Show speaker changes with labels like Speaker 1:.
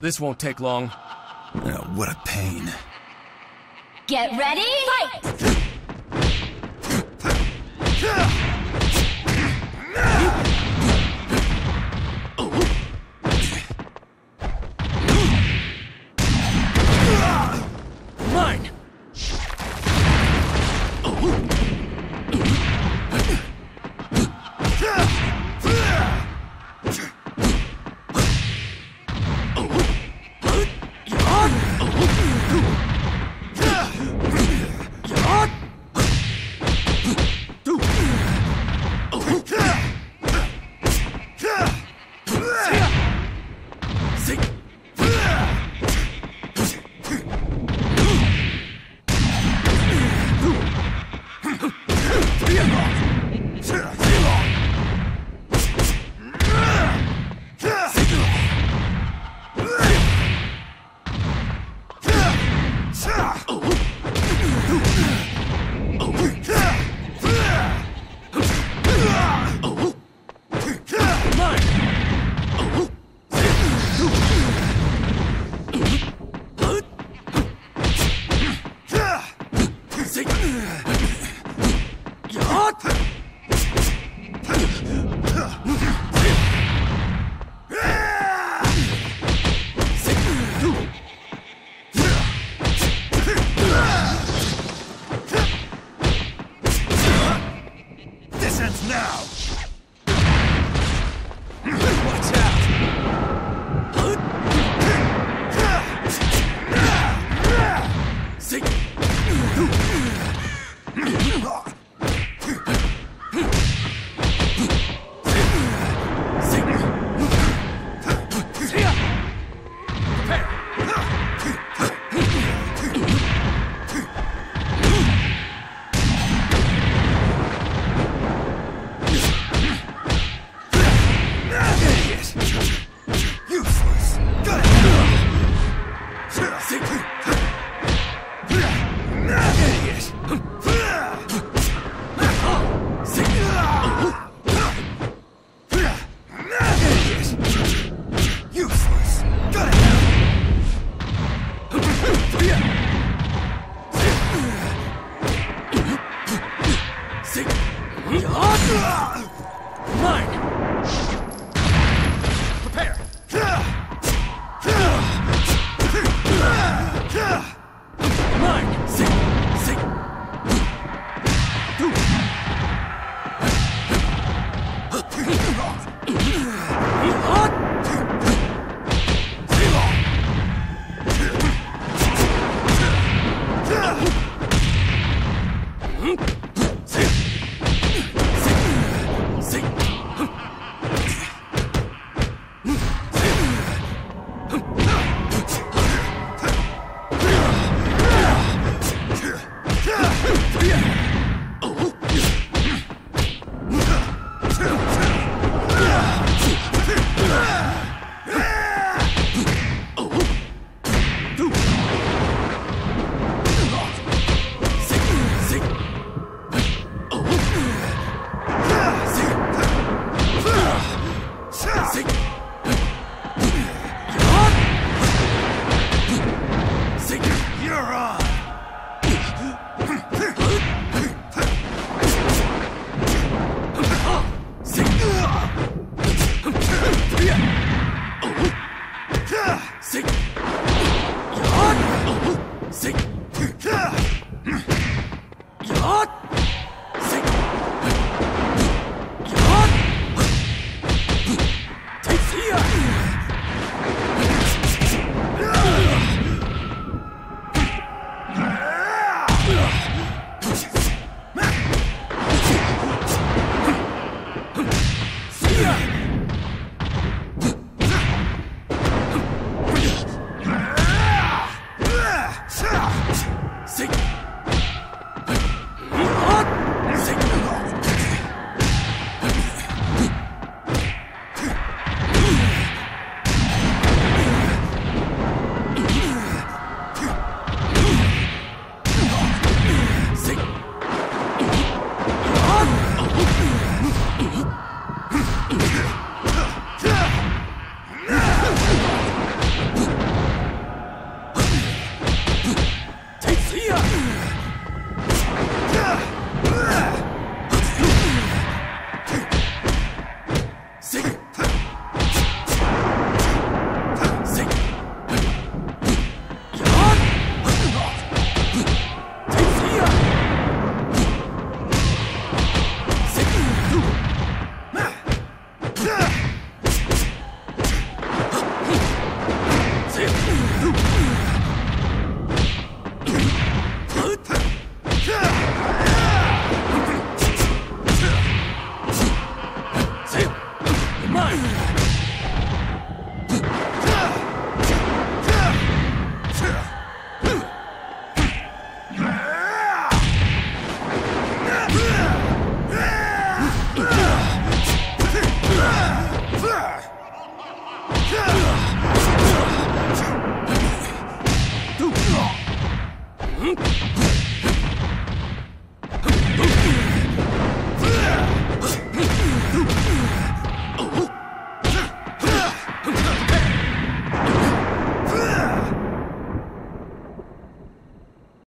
Speaker 1: This won't take long.
Speaker 2: Oh, what a pain.
Speaker 3: Get ready, fight!
Speaker 2: This